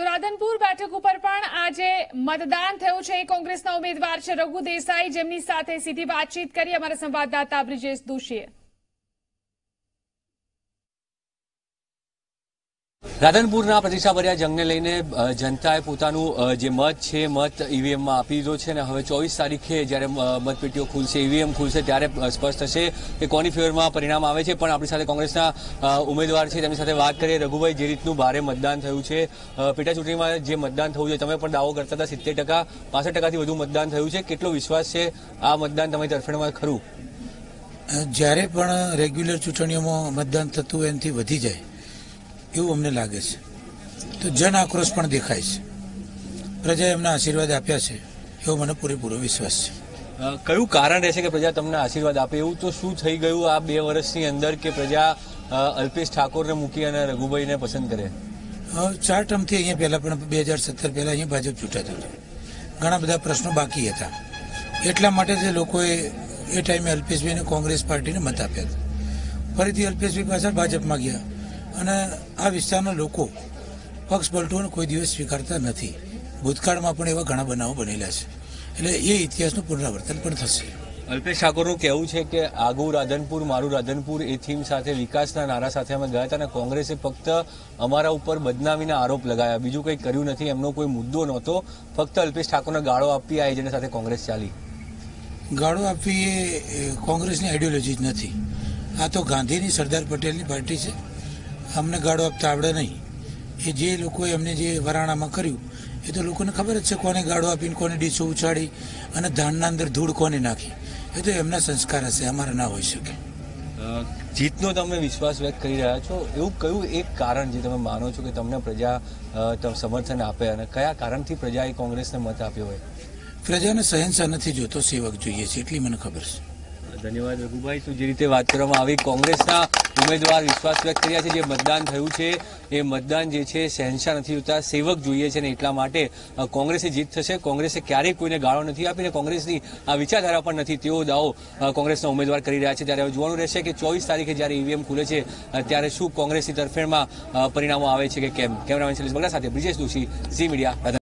તો રાધનપુર બેઠક ઉપર પણ આજે મતદાન થયું છે. કોંગ્રેસના ઉમેદવાર છે રઘુ દેસાઈ. જેમની સાથે સીધી વાતચીત કરી અમારા સંવાદદાતા બ્રિજેશ દોશીએ. રાધનપુરના પ્રતિષ્ઠાભર્યા જંગને લઈને જનતાએ પોતાનું જે મત છે, મત ઈવીએમમાં આપી દીધો છે અને હવે ચોવીસ તારીખે જ્યારે મતપેટીઓ ખુલશે ઈવીએમ ખુલશે, ત્યારે સ્પષ્ટ થશે કે કોની ફેવરમાં પરિણામ આવે છે. પણ આપણી સાથે કોંગ્રેસના ઉમેદવાર છે, તેમની સાથે વાત કરીએ. રઘુભાઈ, જે રીતનું ભારે મતદાન થયું છે પેટાચૂંટણીમાં પેટા ચૂંટણીમાં જે મતદાન થયું છે તમે પણ દાવો કરતા હતા સિત્તેર ટકા, પાસઠ ટકાથી વધુ મતદાન થયું છે. કેટલો વિશ્વાસ છે આ મતદાન તમારી તરફેણમાં ખરું? જ્યારે પણ રેગ્યુલર ચૂંટણીઓમાં મતદાન થતું એનાથી વધી જાય. એવું અમને લાગે છે. તો જન આક્રોશ પણ દેખાય છે. પ્રજાએ એમના આશીર્વાદ આપ્યા છે. એવો મને પૂરેપૂરો વિશ્વાસ છે. કયું કારણ રહેશે કે પ્રજા તમને આશીર્વાદ આપે? એવું તો શું થઈ ગયું આ બે વર્ષની અંદર કે પ્રજા અલ્પેશ ઠાકોરને મૂકી અને રઘુભાઈને પસંદ કરે? ચાર ટર્મથી અહીંયા પહેલાં પણ બે હજાર સત્તર પહેલાં અહીંયા ભાજપ ચૂંટાતો હતો. ઘણા બધા પ્રશ્નો બાકી હતા. એટલા માટે જે લોકોએ એ ટાઈમે અલ્પેશભાઈને કોંગ્રેસ પાર્ટીને મત આપ્યા હતા. ફરીથી અલ્પેશભાઈ પાછળ ભાજપમાં ગયા. અને આ વિસ્તારના લોકો પક્ષ પલટોને કોઈ દિવસ સ્વીકારતા નથી. ભૂતકાળમાં પણ એવા ઘણા બનાવો બનેલા છે. એટલે એ ઇતિહાસનું પુનરાવર્તન પણ થશે. અલ્પેશ ઠાકોરનું કહેવું છે કે આગુ રાધનપુર મારું રાધનપુર એ થીમ સાથે વિકાસના નારા સાથે અમે ગયા હતા અને કોંગ્રેસે ફક્ત અમારા ઉપર બદનામીના આરોપ લગાયા. બીજું કંઈ કર્યું નથી એમનો કોઈ મુદ્દો નહોતો. ફક્ત અલ્પેશ ઠાકોરને ગાળો આપી આ એજન્ટ સાથે કોંગ્રેસ ચાલી. ગાળો આપવી એ કોંગ્રેસની આઈડિયોલોજી જ નથી. આ તો ગાંધીની સરદાર પટેલની પાર્ટી છે. અમને ગાળો આપતા આવડે નહીં. એ જે લોકોએ એમને જે વરાણામાં કર્યું એ તો લોકોને ખબર જ છે કોને ગાળો આપીને કોને ડીસો ઉછાળી અને ધાનના અંદર ધૂળ કોને નાખી. એ તો એમના સંસ્કાર હશે અમારા ના હોઈ શકે. જીતનો તમે વિશ્વાસ વ્યક્ત કરી રહ્યા છો. એવું કયું એક કારણ જે તમે માનો છો કે તમને પ્રજા સમર્થન આપે અને કયા કારણથી પ્રજાએ કોંગ્રેસને મત આપ્યો હોય? પ્રજાને સહિંસા નથી જોતો સેવક જોઈએ છે એટલી મને ખબર છે. ધન્યવાદ રઘુભાઈ. શું જે રીતે વાત કરવામાં આવી કોંગ્રેસના ઉમેદવાર વિશ્વાસ વ્યક્ત કર્યા છે. જે મતદાન થયું છે, એ મતદાન જે છે, શહેનશાહ નથી જોતા સેવક જોઈએ છે ને એટલા માટે કોંગ્રેસે જીત થશે. કોંગ્રેસે ક્યારેય કોઈને ગાળો નથી આપીને કોંગ્રેસની આ વિચારધારા પણ નથી. તેવો દાવો કોંગ્રેસના ઉમેદવાર કરી રહ્યા છે. ત્યારે હવે જોવાનું રહેશે કે ચોવીસ તારીખે જ્યારે ઈવીએમ ખુલે છે ત્યારે શું કોંગ્રેસની તરફેણમાં પરિણામો આવે છે કે કેમ? કેમેરામેન શૈલેષ બગડા સાથે બ્રિજેશ દોશી, ઝી મીડિયા